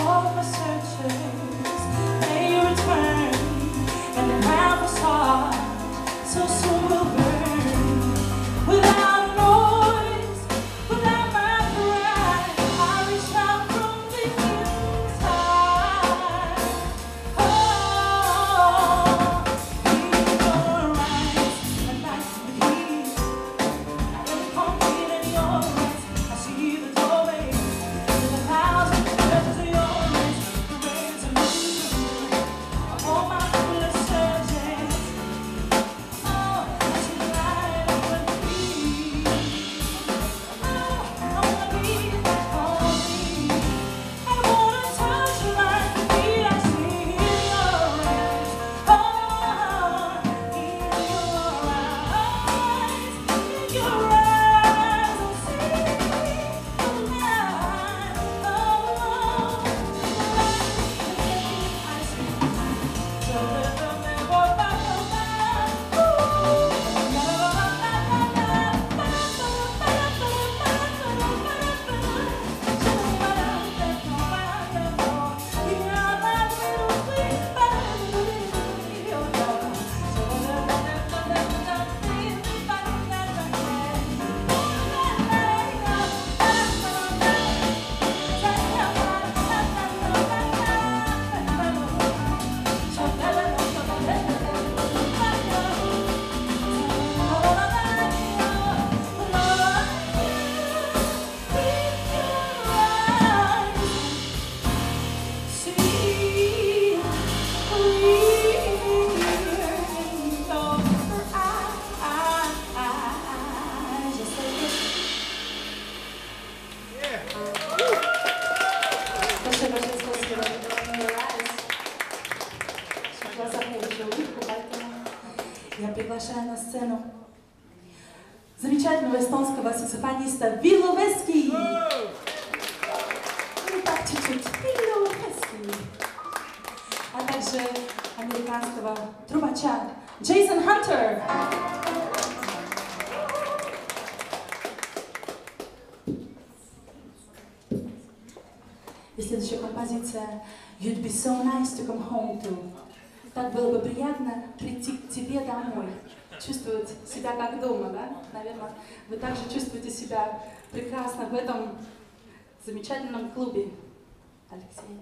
All my searches, they return, and Я приглашаю на сцену замечательного эстонского саксофониста Вилло Вески, ну так чуть-чуть. Виловеский. А также американского трубача Джейсон Хантер. И следующая композиция «You'd be so nice to come home to». Так было бы приятно прийти к тебе домой. Чувствовать себя как дома, да? Наверное, вы также чувствуете себя прекрасно в этом замечательном клубе. Алексей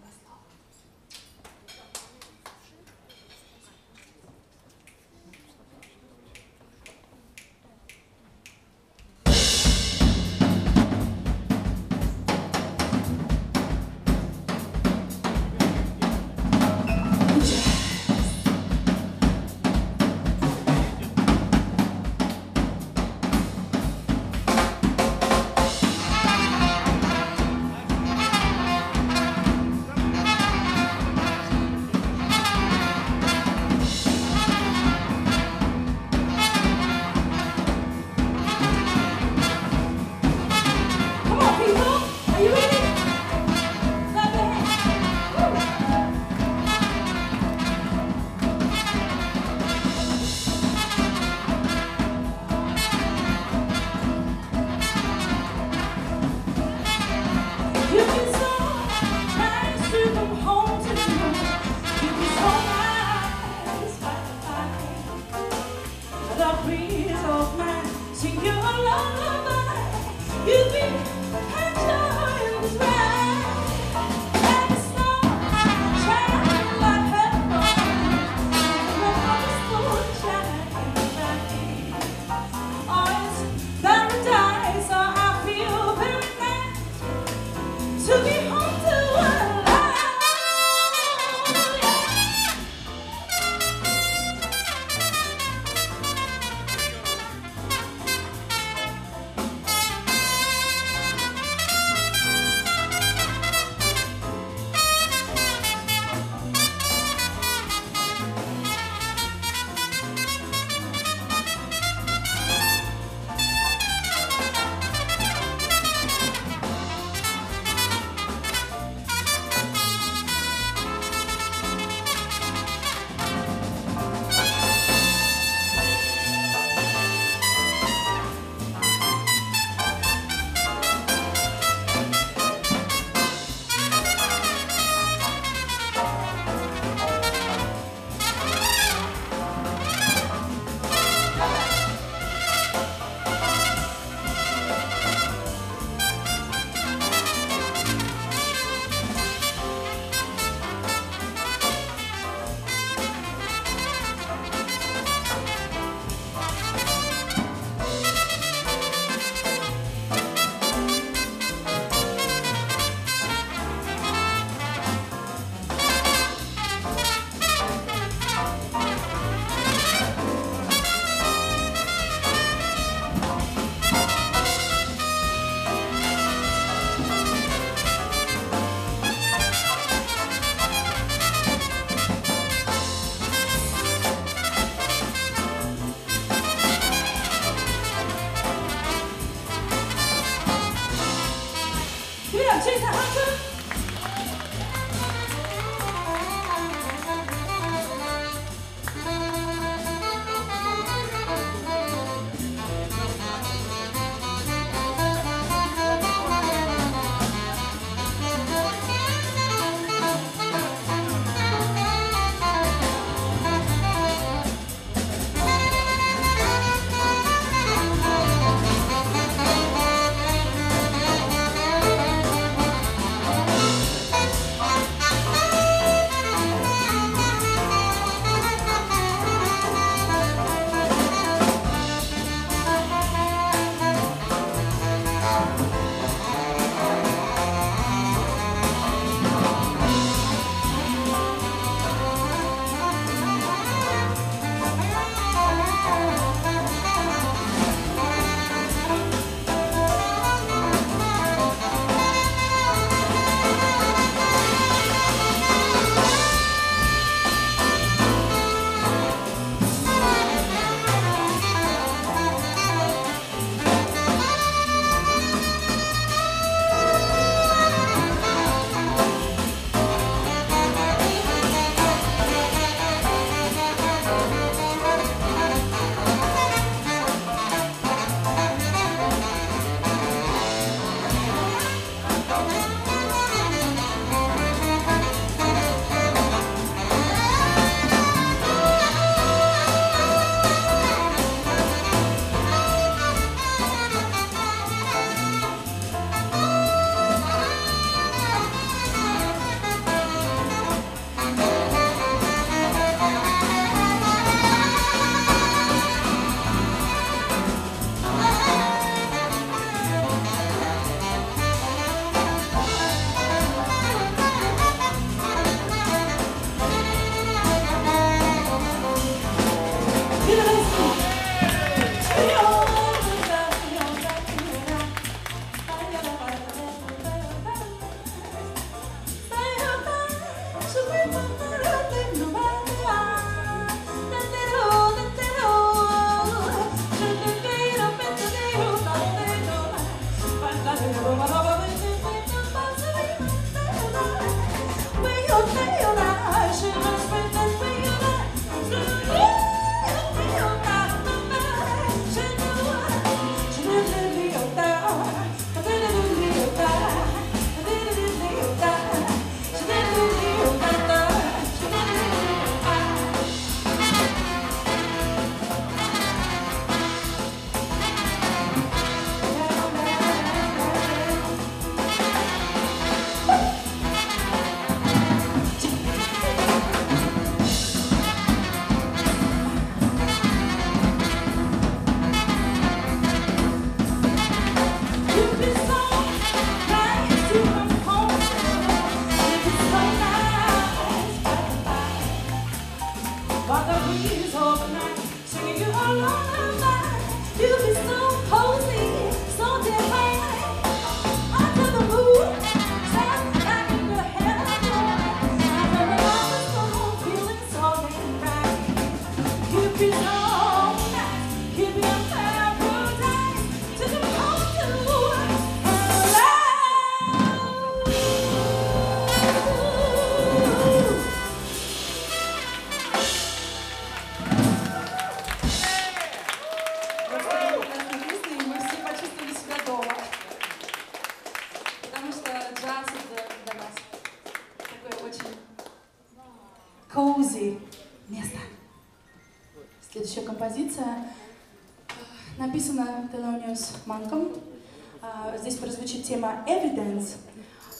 тема Evidence,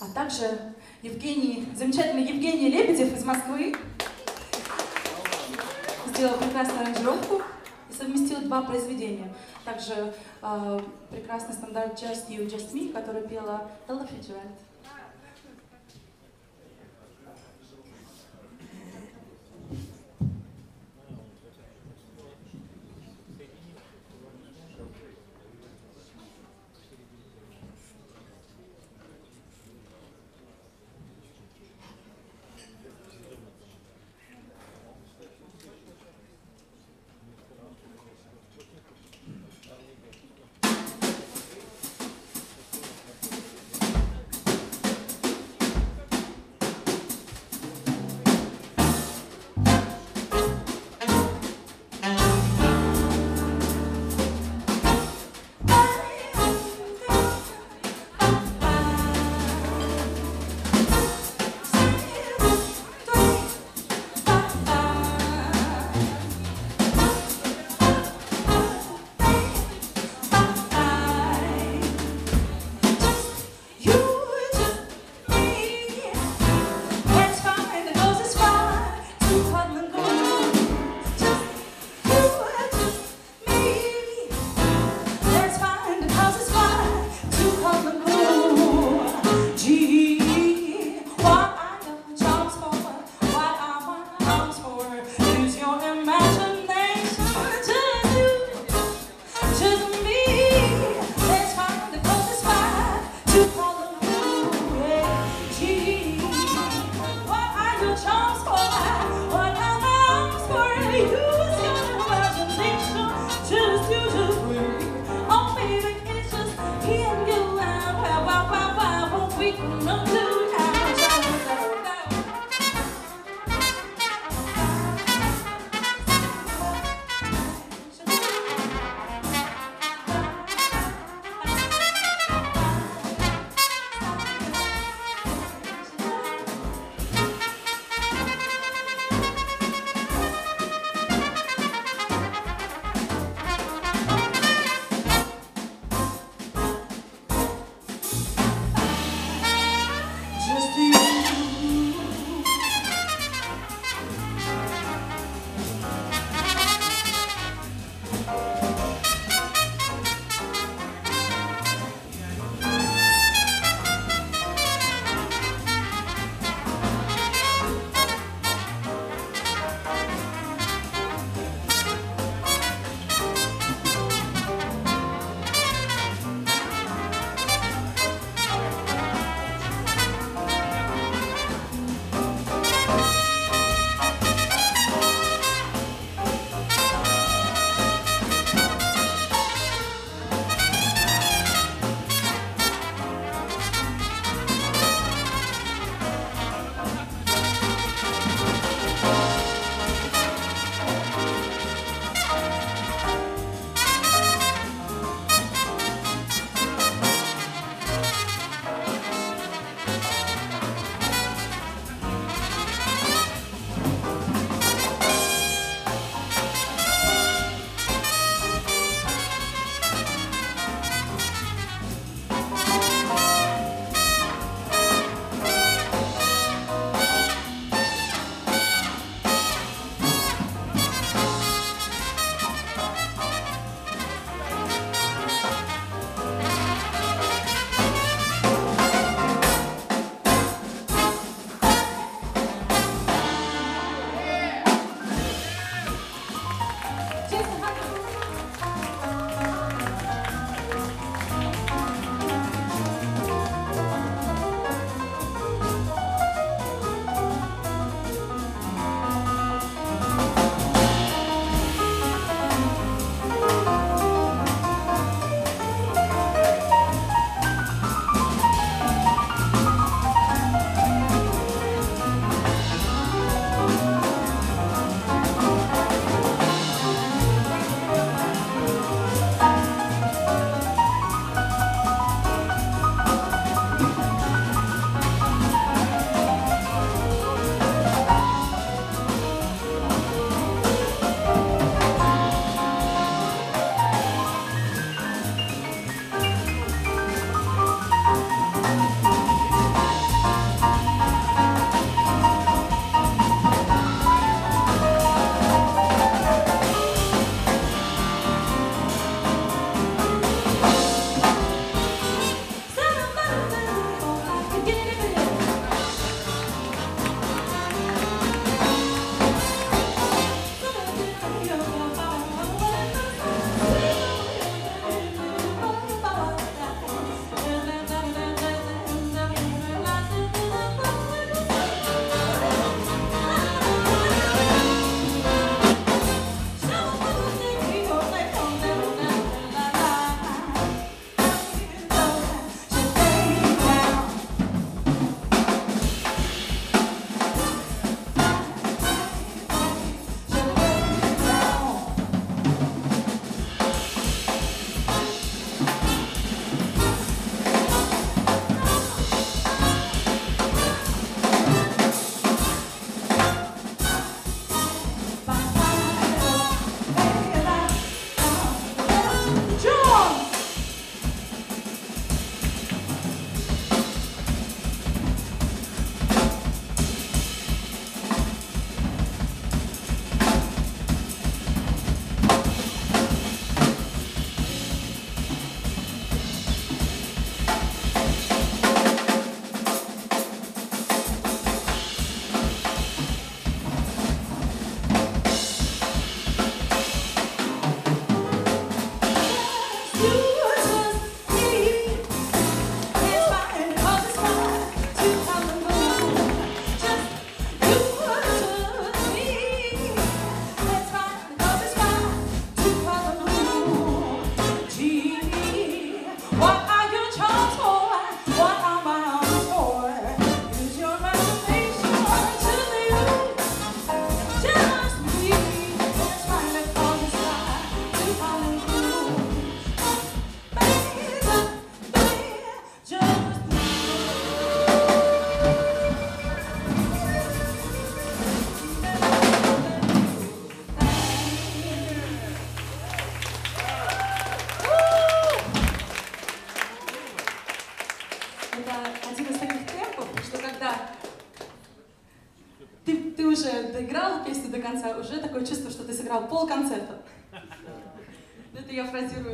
а также Евгений, замечательный Евгений Лебедев из Москвы сделал прекрасную аранжировку и совместил два произведения. Также э, прекрасный стандарт Just You, Just Me, который пела Ella Fitzgerald.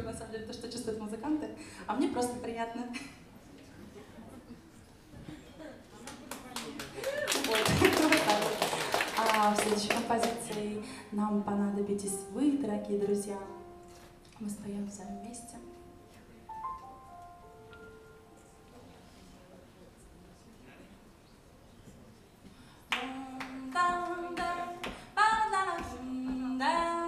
чувствую, на самом деле, то, что чувствуют музыканты, а мне просто приятно. А в следующей композиции нам понадобитесь вы, дорогие друзья. Мы споем с вами вместе. Down.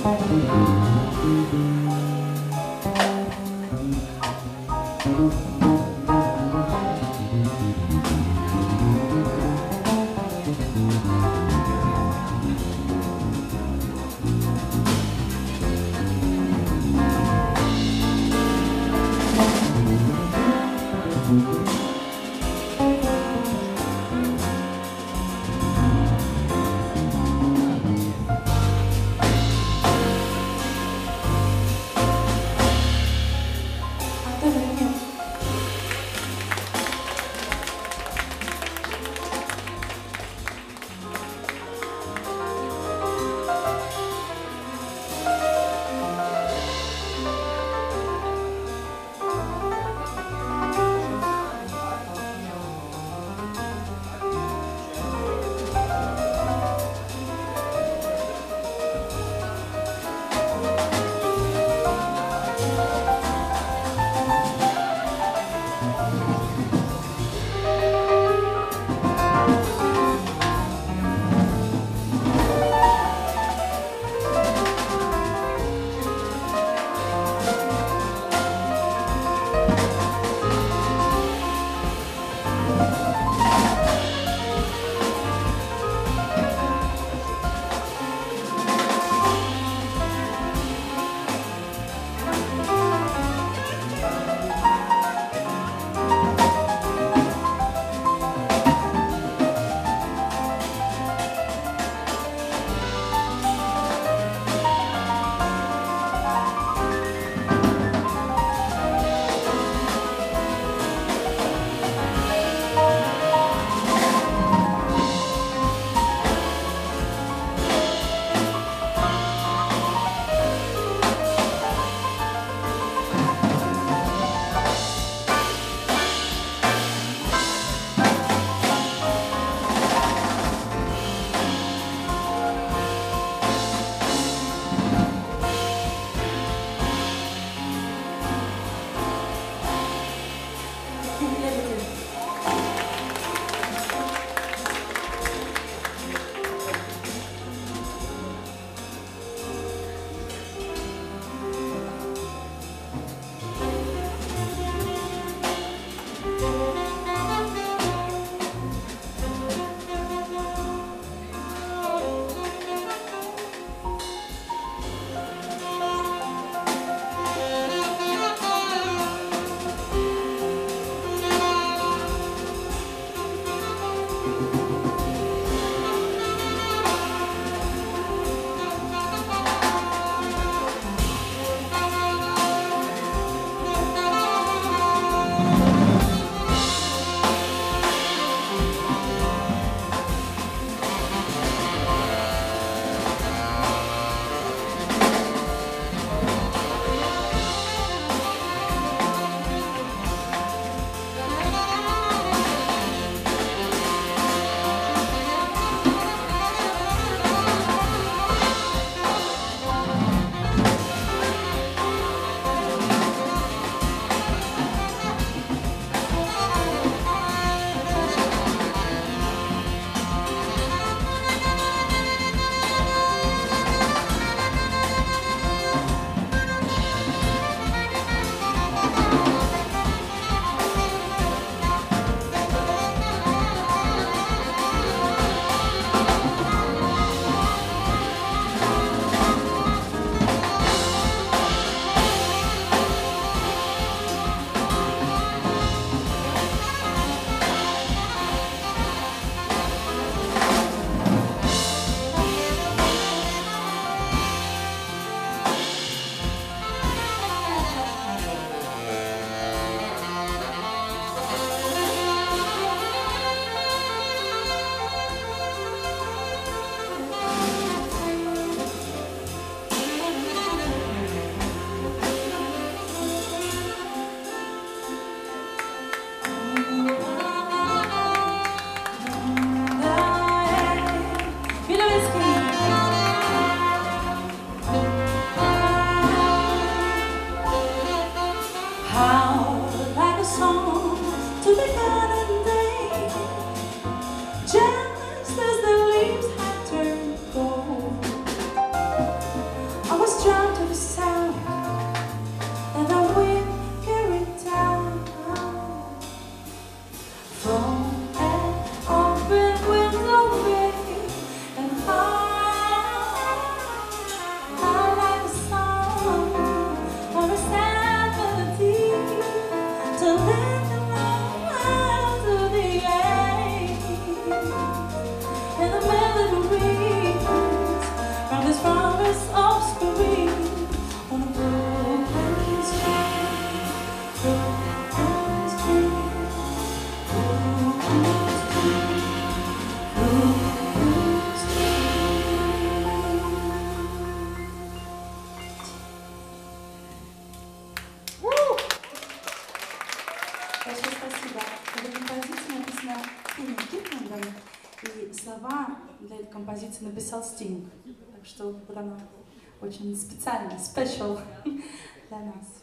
Thank you. Композицию написал Стинг. Так что вот она очень специальная, special для нас.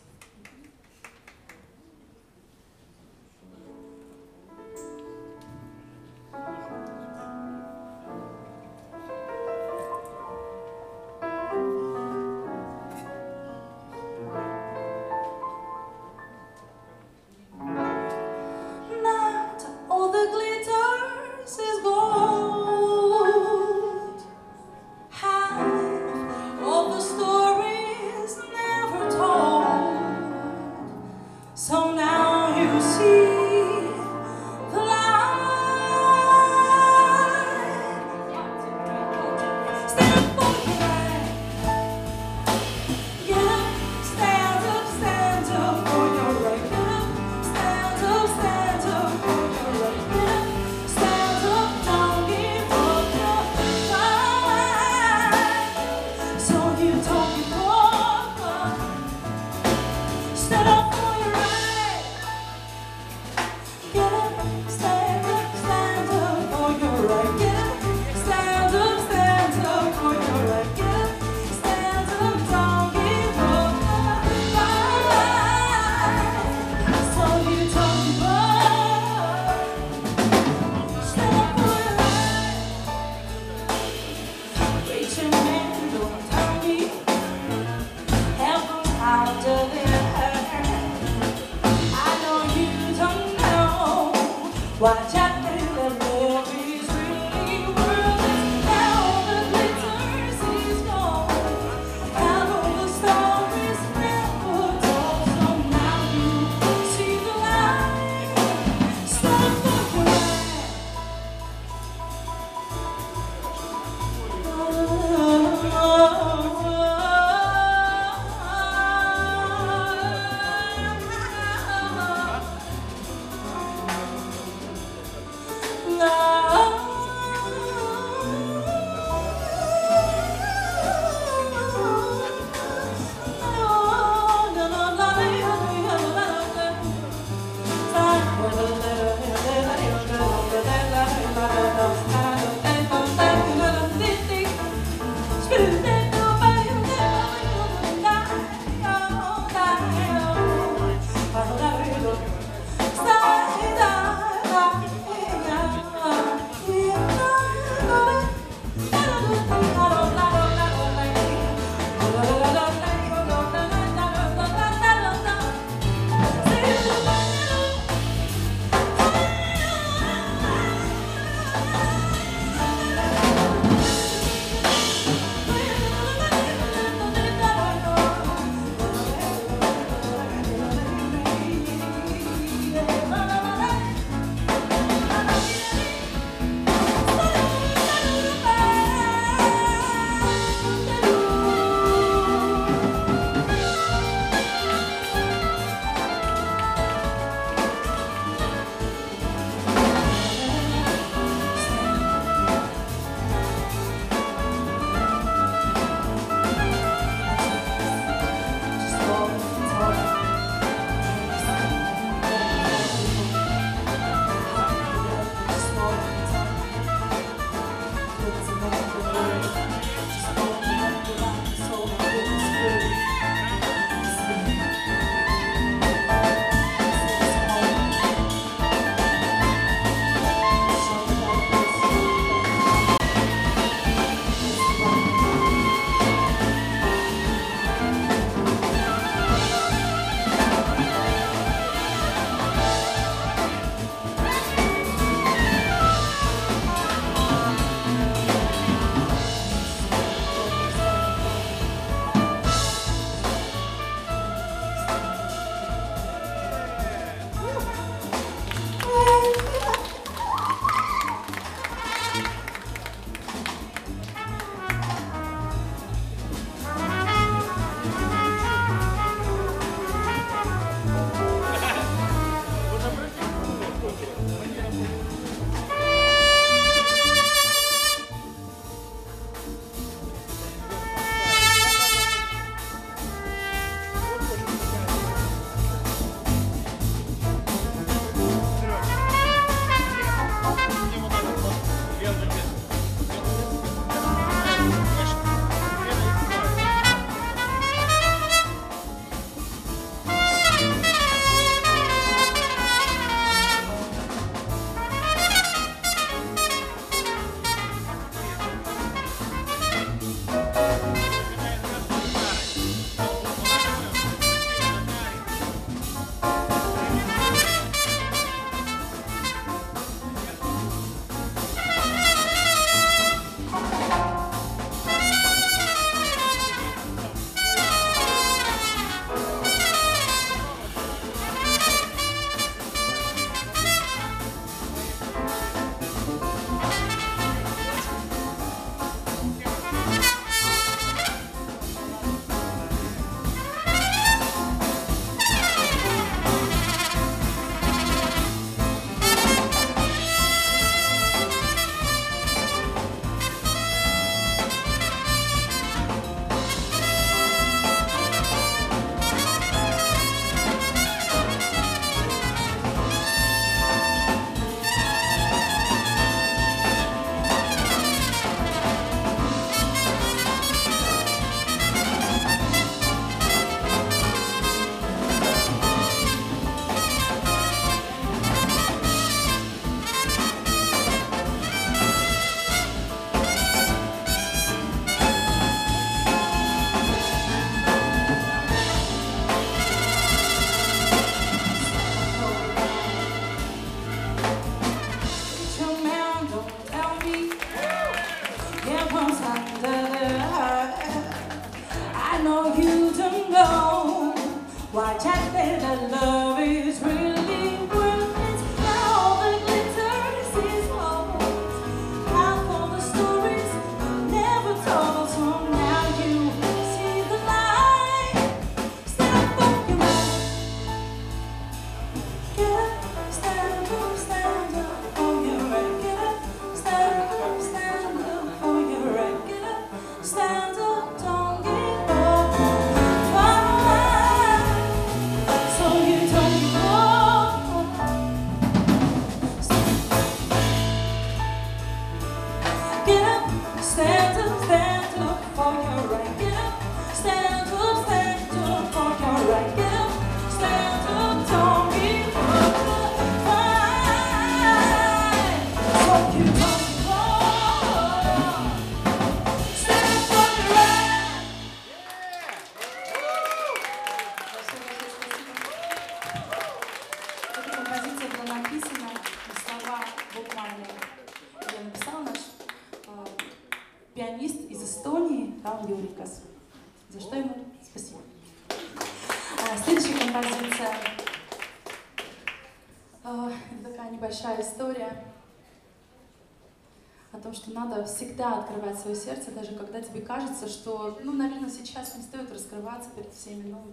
Том, что надо всегда открывать свое сердце, даже когда тебе кажется, что, ну, наверное, сейчас не стоит раскрываться перед всеми, ну,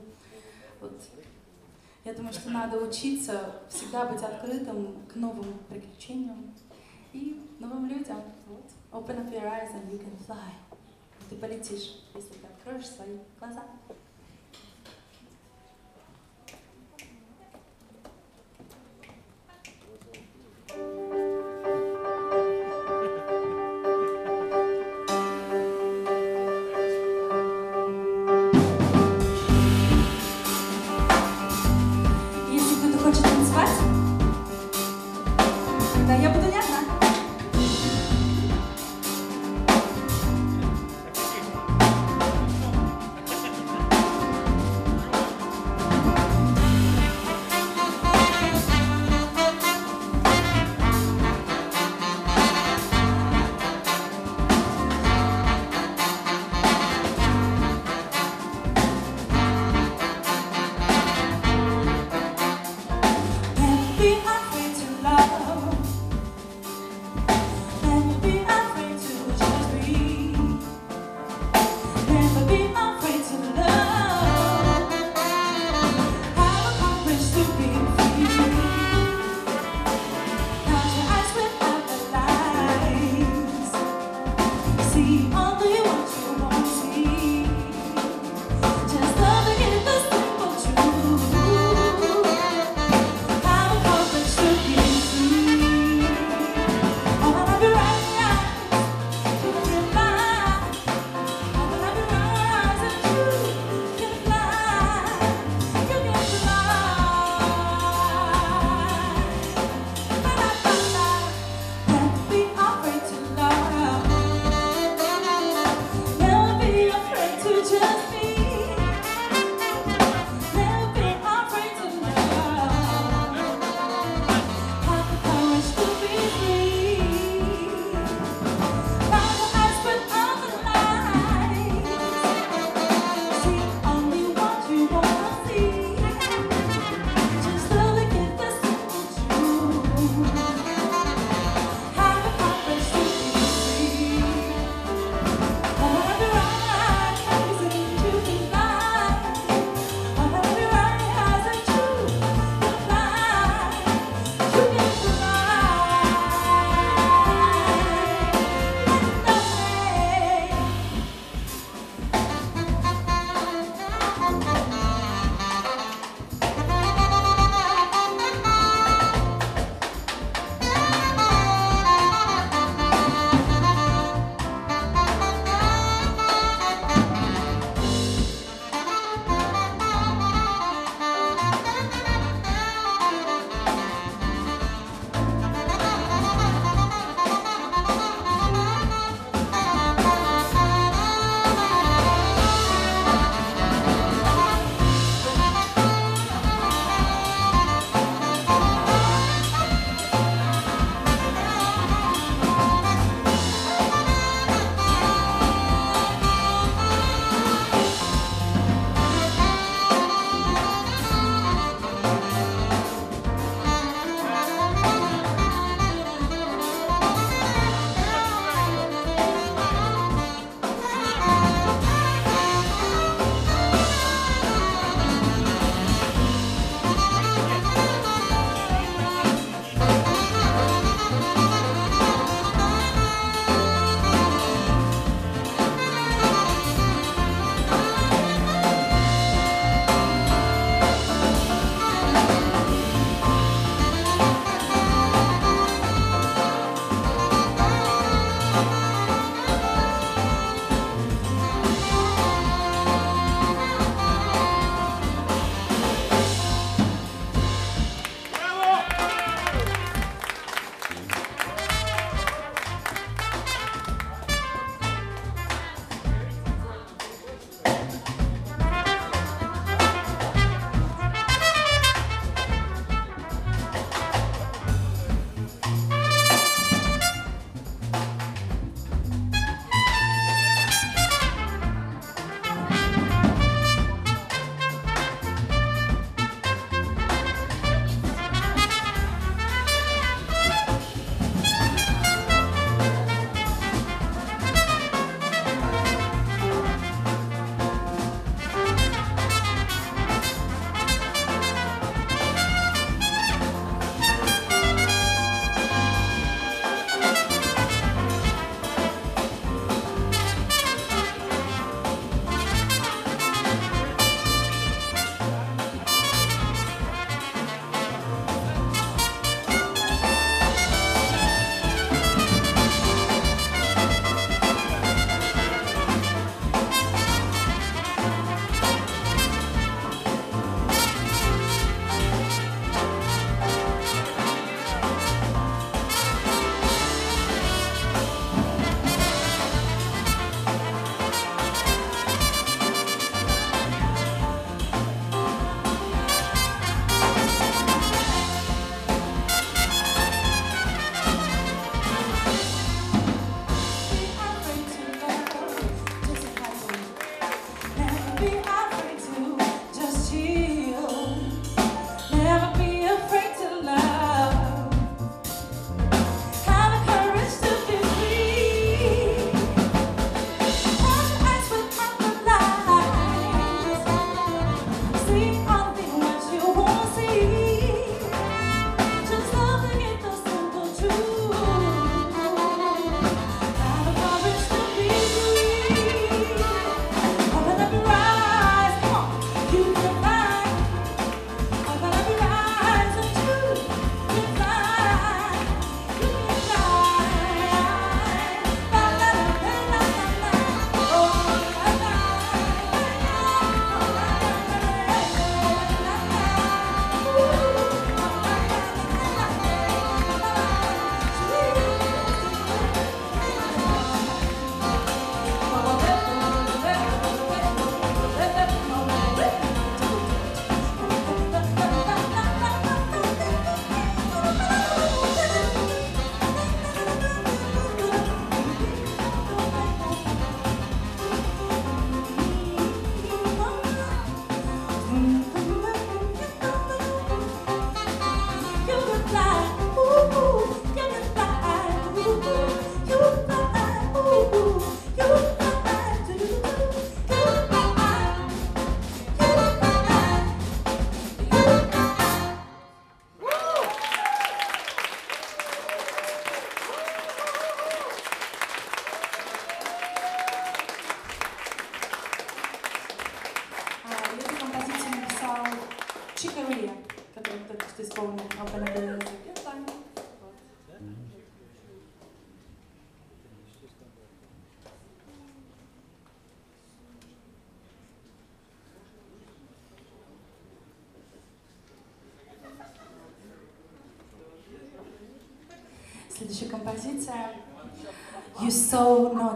вот. Я думаю, что надо учиться всегда быть открытым к новым приключениям и новым людям. Вот. Open up your eyes and you can fly. Ты полетишь, если ты откроешь свои глаза.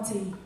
Naughty,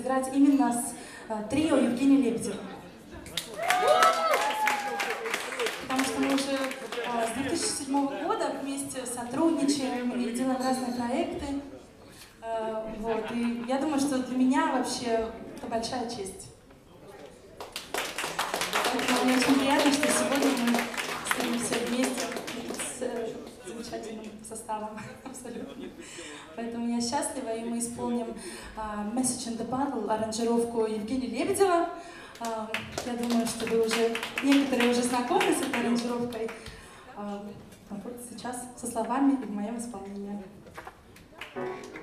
сыграть именно с э, трио Евгения Лебедева. Потому что мы уже э, с 2007 года вместе сотрудничаем и делаем разные проекты. Э, вот. И я думаю, что для меня вообще это большая честь. Мне очень приятно, что сегодня мы стоим все вместе замечательным составом абсолютно. Поэтому я счастлива, и мы исполним uh, Message in the Bottle, аранжировку Евгения Лебедева. Uh, я думаю, что вы уже, некоторые уже знакомы с этой аранжировкой. Uh, вот сейчас со словами и в моем исполнении. Thank you.